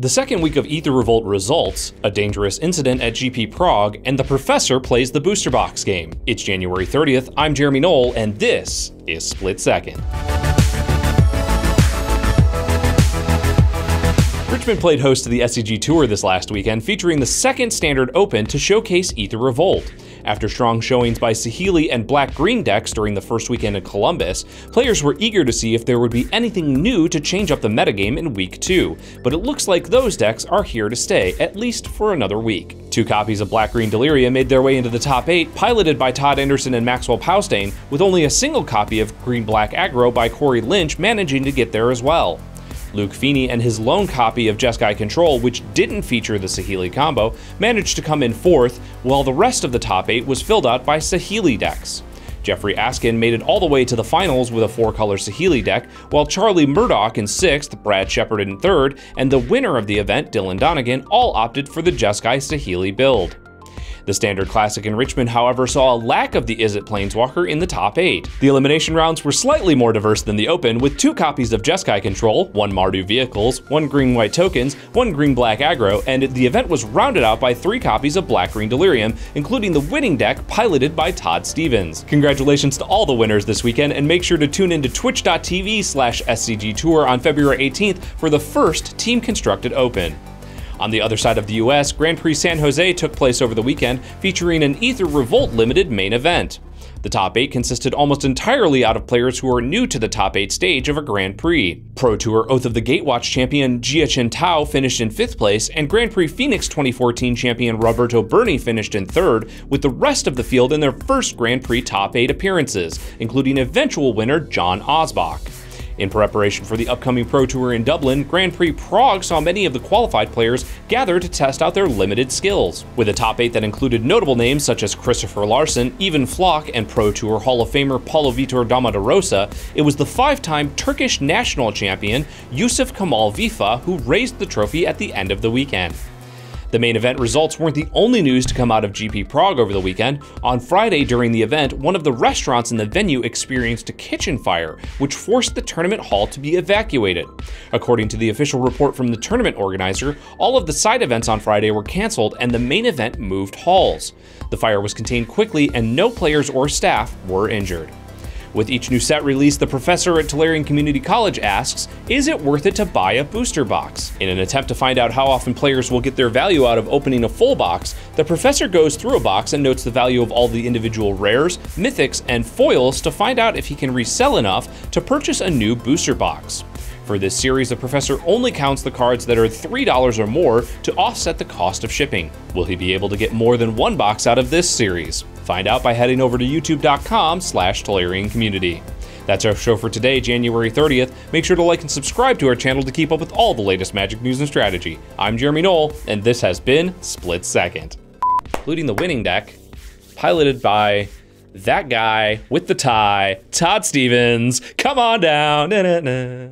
The second week of Aether Revolt results, a dangerous incident at GP Prague, and the professor plays the booster box game. It's January 30th, I'm Jeremy Noell, and this is Split Second. Richmond played host to the SCG Tour this last weekend, featuring the second Standard Open to showcase Aether Revolt. After strong showings by Saheeli and Black Green decks during the first weekend in Columbus, players were eager to see if there would be anything new to change up the metagame in week 2, but it looks like those decks are here to stay, at least for another week. Two copies of Black Green Delirium made their way into the top 8, piloted by Todd Anderson and Maxwell Paustain, with only a single copy of Green Black Aggro by Corey Lynch managing to get there as well. Luke Feeney and his lone copy of Jeskai Control, which didn't feature the Saheeli combo, managed to come in fourth, while the rest of the top 8 was filled out by Saheeli decks. Jeffrey Askin made it all the way to the finals with a four color Saheeli deck, while Charlie Murdoch in sixth, Brad Shepard in third, and the winner of the event, Dylan Donegan, all opted for the Jeskai Saheeli build. The Standard Classic in Richmond, however, saw a lack of the Izzet Planeswalker in the top 8. The elimination rounds were slightly more diverse than the Open, with two copies of Jeskai Control, one Mardu Vehicles, one Green-White Tokens, one Green-Black Aggro, and the event was rounded out by three copies of Black-Green Delirium, including the winning deck piloted by Todd Stevens. Congratulations to all the winners this weekend, and make sure to tune in to twitch.tv slash SCG Tour on February 18th for the first Team Constructed Open. On the other side of the US, Grand Prix San Jose took place over the weekend, featuring an Aether Revolt limited main event. The top 8 consisted almost entirely out of players who are new to the top 8 stage of a Grand Prix. Pro Tour Oath of the Gatewatch champion Jia Chen Tao finished in 5th place, and Grand Prix Phoenix 2014 champion Roberto Berni finished in 3rd, with the rest of the field in their first Grand Prix top 8 appearances, including eventual winner John Osbach. In preparation for the upcoming Pro Tour in Dublin, Grand Prix Prague saw many of the qualified players gather to test out their limited skills. With a top 8 that included notable names such as Christoffer Larsen, Ivan Floch, and Pro Tour Hall of Famer Paulo Vitor Damo da Rosa, it was the five-time Turkish national champion Yusuf Kamal Vifa who raised the trophy at the end of the weekend. The main event results weren't the only news to come out of GP Prague over the weekend. On Friday during the event, one of the restaurants in the venue experienced a kitchen fire, which forced the tournament hall to be evacuated. According to the official report from the tournament organizer, all of the side events on Friday were canceled and the main event moved halls. The fire was contained quickly and no players or staff were injured. With each new set released, the professor at Tolarian Community College asks, is it worth it to buy a booster box? In an attempt to find out how often players will get their value out of opening a full box, the professor goes through a box and notes the value of all the individual rares, mythics, and foils to find out if he can resell enough to purchase a new booster box. For this series, the professor only counts the cards that are $3 or more to offset the cost of shipping. Will he be able to get more than one box out of this series? Find out by heading over to youtube.com slash Community. That's our show for today, January 30th. Make sure to like and subscribe to our channel to keep up with all the latest Magic news and strategy. I'm Jeremy Noell, and this has been Split Second, including the winning deck, piloted by that guy with the tie, Todd Stevens. Come on down. Na, na, na.